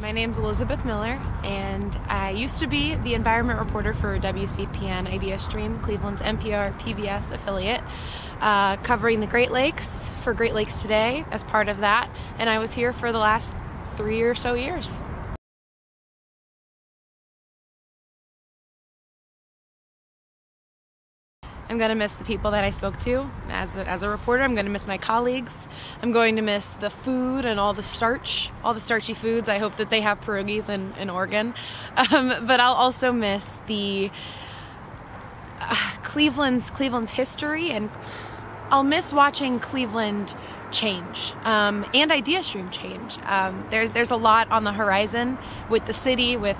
My name's Elizabeth Miller, and I used to be the environment reporter for WCPN Ideastream, Cleveland's NPR PBS affiliate, uh, covering the Great Lakes for Great Lakes Today as part of that, and I was here for the last three or so years. I'm going to miss the people that I spoke to as a, as a reporter. I'm going to miss my colleagues. I'm going to miss the food and all the starch, all the starchy foods. I hope that they have pierogies in, in Oregon. Um, but I'll also miss the uh, Cleveland's Cleveland's history, and I'll miss watching Cleveland change um, and Ideastream change. Um, there's there's a lot on the horizon with the city, with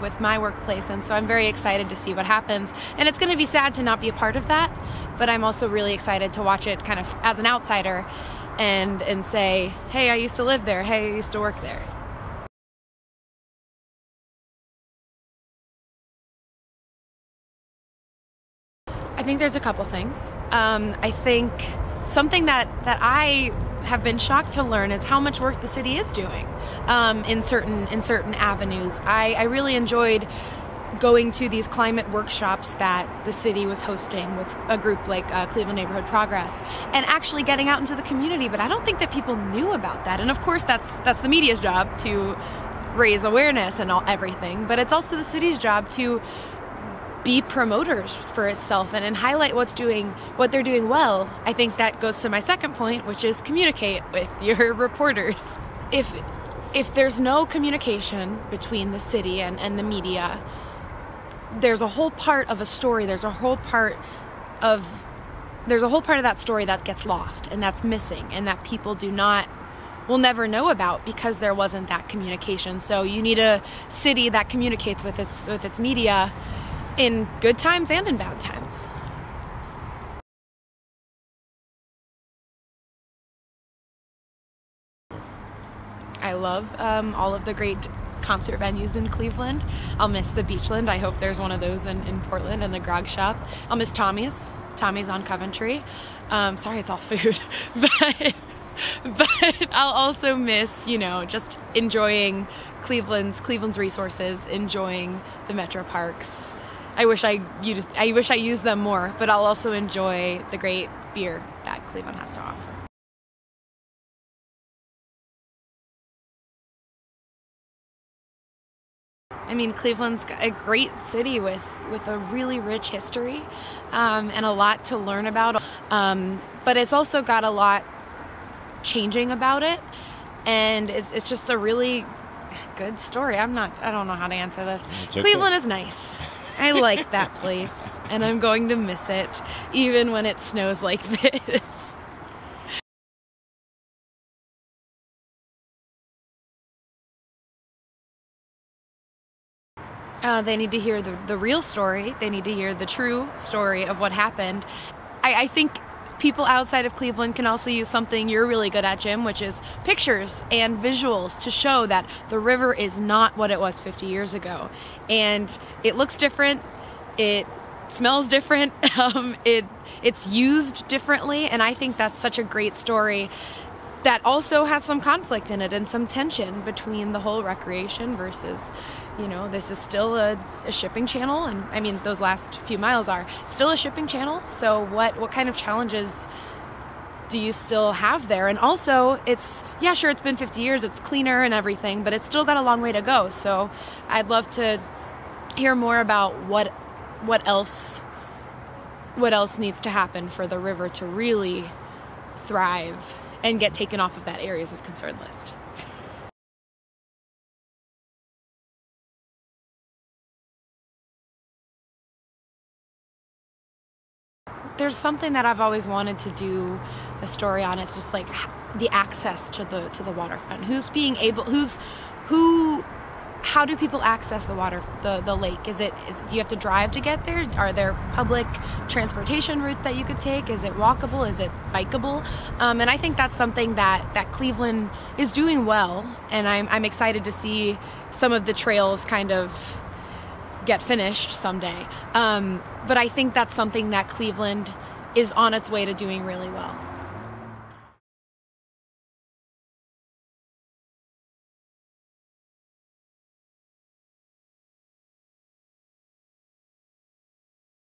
with my workplace and so I'm very excited to see what happens. And it's going to be sad to not be a part of that but I'm also really excited to watch it kind of as an outsider and and say hey I used to live there. Hey I used to work there. I think there's a couple things. Um, I think something that that I have been shocked to learn is how much work the city is doing um, in certain in certain avenues. I, I really enjoyed going to these climate workshops that the city was hosting with a group like uh, Cleveland Neighborhood Progress and actually getting out into the community but I don't think that people knew about that and of course that's that's the media's job to raise awareness and all everything but it's also the city's job to be promoters for itself and, and highlight what's doing what they're doing well. I think that goes to my second point which is communicate with your reporters. If if there's no communication between the city and, and the media, there's a whole part of a story, there's a whole part of there's a whole part of that story that gets lost and that's missing and that people do not will never know about because there wasn't that communication. So you need a city that communicates with its with its media in good times and in bad times. I love um, all of the great concert venues in Cleveland. I'll miss the Beachland. I hope there's one of those in, in Portland and the Grog Shop. I'll miss Tommy's. Tommy's on Coventry. Um, sorry, it's all food, but but I'll also miss you know just enjoying Cleveland's Cleveland's resources, enjoying the metro parks. I wish I used I wish I used them more, but I'll also enjoy the great beer that Cleveland has to offer. I mean, Cleveland's a great city with, with a really rich history um, and a lot to learn about. Um, but it's also got a lot changing about it. And it's, it's just a really good story. I'm not, I don't know how to answer this. Cleveland is nice. I like that place. And I'm going to miss it even when it snows like this. Uh, they need to hear the, the real story. They need to hear the true story of what happened. I, I think people outside of Cleveland can also use something you're really good at, Jim, which is pictures and visuals to show that the river is not what it was 50 years ago. And it looks different, it smells different, um, it, it's used differently, and I think that's such a great story that also has some conflict in it and some tension between the whole recreation versus you know this is still a, a, shipping channel and i mean those last few miles are still a shipping channel. So what what kind of challenges do you still have there? And also it's yeah sure it's been 50 years it's cleaner and everything but it's still got a long way to go. So i'd love to hear more about what what else what else needs to happen for the river to really thrive and get taken off of that areas of concern list there's something that I've always wanted to do a story on. It's just like the access to the to the waterfront. Who's being able? Who's who? How do people access the water, the the lake? Is it is do you have to drive to get there? Are there public transportation routes that you could take? Is it walkable? Is it bikeable? Um, and I think that's something that that Cleveland is doing well, and I'm I'm excited to see some of the trails kind of get finished someday. Um, but I think that's something that Cleveland is on its way to doing really well.